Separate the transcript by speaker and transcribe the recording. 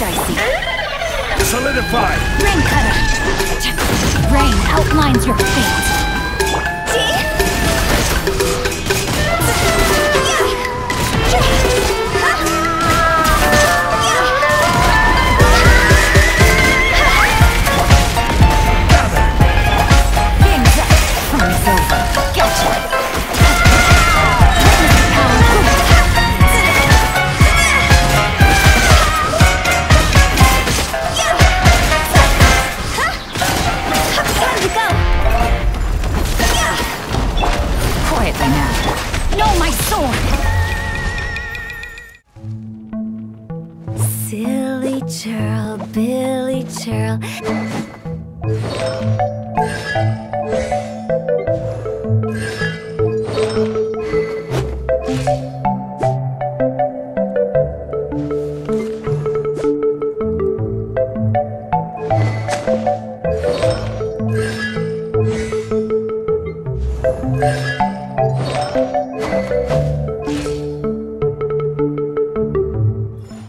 Speaker 1: dicey.
Speaker 2: Solidify!
Speaker 1: Rain cutter! Rain outlines your fate. now. No, my sword! Silly churl, Billy churl. Thank you. Música